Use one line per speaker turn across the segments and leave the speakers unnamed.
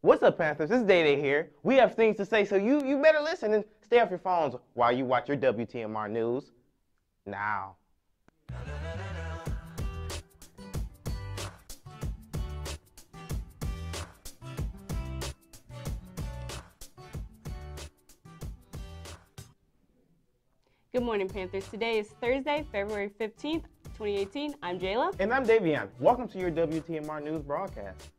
What's up, Panthers? It's Day Day here. We have things to say, so you, you better listen and stay off your phones while you watch your WTMR news. Now.
Good morning, Panthers. Today is Thursday, February 15th, 2018. I'm Jayla.
And I'm Davion. Welcome to your WTMR news broadcast.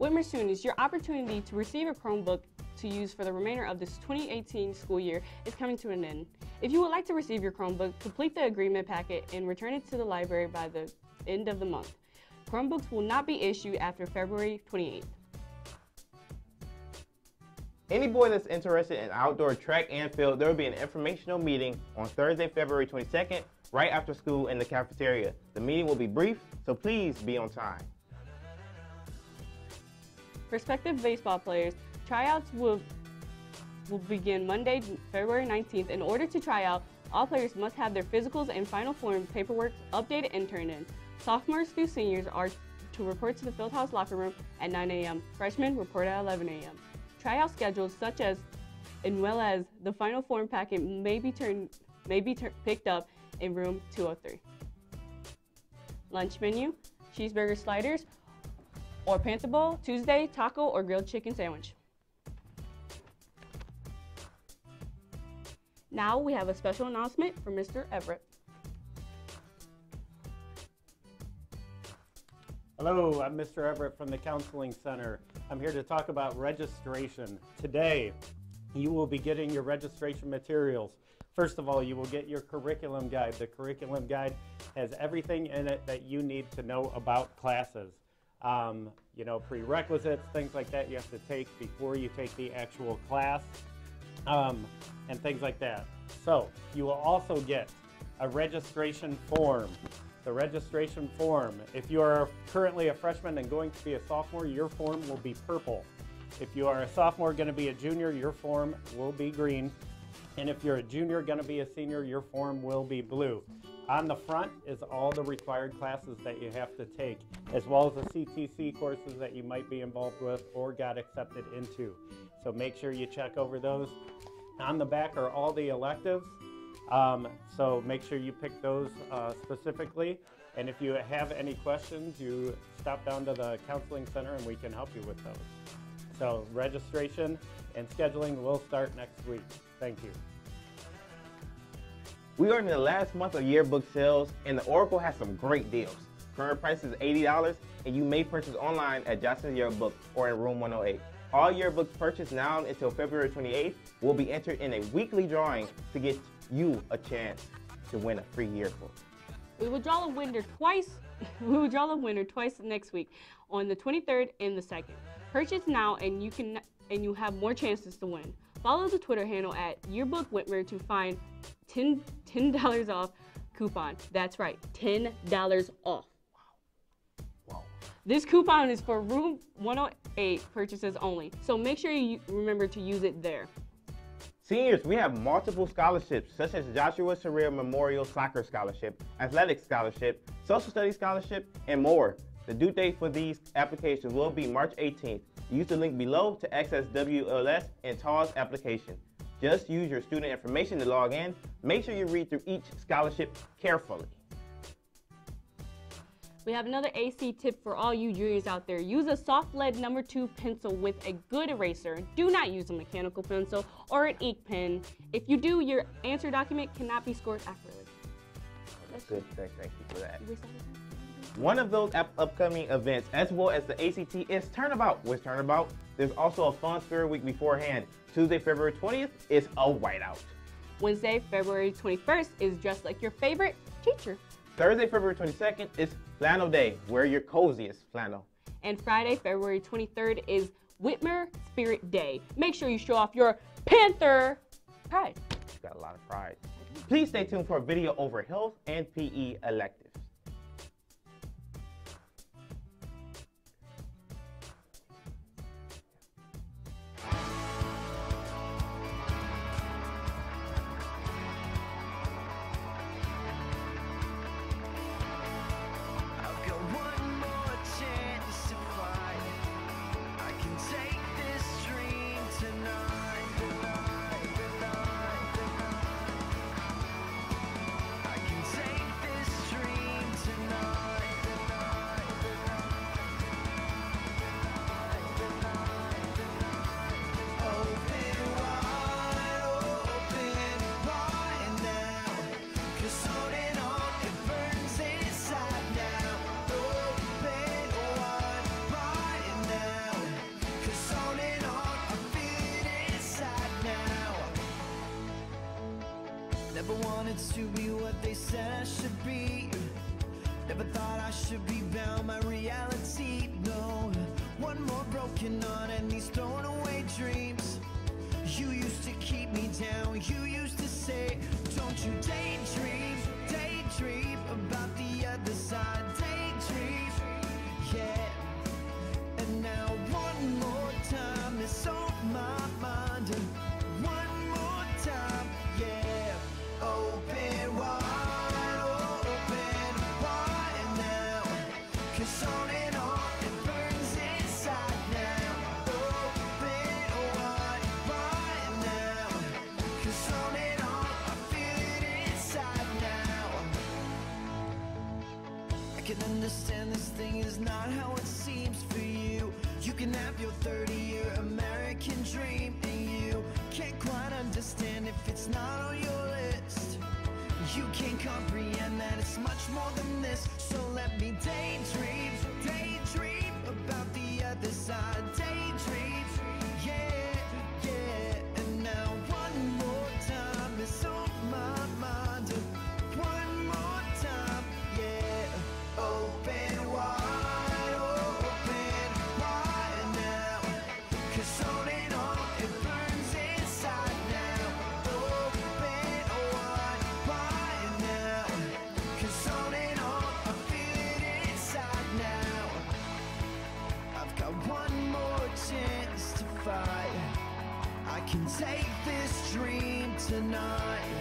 Whitmer Students, your opportunity to receive a Chromebook to use for the remainder of this 2018 school year is coming to an end. If you would like to receive your Chromebook, complete the agreement packet and return it to the library by the end of the month. Chromebooks will not be issued after February 28th.
Any boy that's interested in outdoor track and field, there will be an informational meeting on Thursday, February 22nd, right after school in the cafeteria. The meeting will be brief, so please be on time.
Prospective baseball players, tryouts will, will begin Monday, February 19th. In order to try out, all players must have their physicals and final form paperwork updated and turned in. Sophomores through seniors are to report to the Fieldhouse locker room at 9 a.m. Freshmen report at 11 a.m. Tryout schedules such as and well as the final form packet may be turned may be picked up in room 203. Lunch menu, cheeseburger sliders, or Panther Bowl, Tuesday, taco or grilled chicken sandwich. Now we have a special announcement for Mr. Everett.
Hello, I'm Mr. Everett from the Counseling Center. I'm here to talk about registration. Today, you will be getting your registration materials. First of all, you will get your curriculum guide. The curriculum guide has everything in it that you need to know about classes um, you know, prerequisites, things like that you have to take before you take the actual class, um, and things like that. So you will also get a registration form. The registration form, if you are currently a freshman and going to be a sophomore, your form will be purple. If you are a sophomore going to be a junior, your form will be green. And if you're a junior going to be a senior, your form will be blue. On the front is all the required classes that you have to take, as well as the CTC courses that you might be involved with or got accepted into. So make sure you check over those. On the back are all the electives, um, so make sure you pick those uh, specifically. And if you have any questions, you stop down to the counseling center and we can help you with those. So registration and scheduling will start next week. Thank you.
We are in the last month of yearbook sales, and the Oracle has some great deals. Current price is $80, and you may purchase online at Jostens Yearbook or in room 108. All yearbooks purchased now until February 28th will be entered in a weekly drawing to get you a chance to win a free yearbook.
We will draw a winner twice. we will draw a winner twice next week on the 23rd and the 2nd. Purchase now and you can and you have more chances to win. Follow the Twitter handle at Yearbook Whitmer to find 10 $10 off coupon. That's right, $10 off. Wow. This coupon is for room 108 purchases only, so make sure you remember to use it there.
Seniors, we have multiple scholarships such as Joshua Surreal Memorial Soccer Scholarship, Athletic Scholarship, Social Studies Scholarship, and more. The due date for these applications will be March 18th. Use the link below to access WLS and TAWS application. Just use your student information to log in. Make sure you read through each scholarship carefully.
We have another ACT tip for all you juniors out there. Use a soft lead number two pencil with a good eraser. Do not use a mechanical pencil or an ink pen. If you do, your answer document cannot be scored accurately.
That's good. Thank, you for that. One of those upcoming events, as well as the ACT, is Turnabout. What's Turnabout? There's also a fun spirit week beforehand. Tuesday, February 20th is a whiteout.
Wednesday, February 21st is dressed like your favorite teacher.
Thursday, February 22nd is Flannel Day. Wear your coziest flannel.
And Friday, February 23rd is Whitmer Spirit Day. Make sure you show off your Panther pride.
You got a lot of pride. Please stay tuned for a video over health and PE electives.
to be what they said I should be. Never thought I should be bound by reality. No, one more broken heart and these thrown away dreams. You used to keep me down. You used to say, Don't you daydream, daydream about the other side. Daydream, yeah. And now one more time, it's on my can understand this thing is not how it seems for you. You can have your 30 year American dream, and you can't quite understand if it's not on your list. You can't comprehend that it's much more than this. So let me daydream, daydream about the other side. Daydream, can take this dream tonight.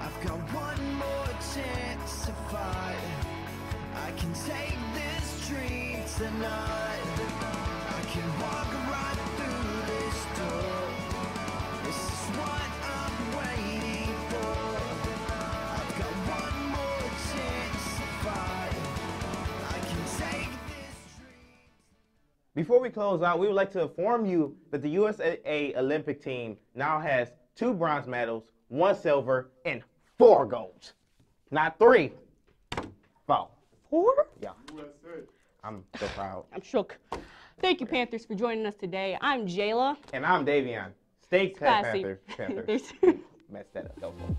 I've got one more chance to fight. I can take this dream tonight. I can walk right through this door.
Before we close out, we would like to inform you that the USA Olympic team now has two bronze medals, one silver, and four golds. Not three, four.
Four?
Yeah. I'm so proud.
I'm shook. Thank you, Panthers, for joining us today. I'm Jayla.
And I'm Davion. Stay
Classy.
Panthers. Panthers.
There's-
Messed that up. Don't go.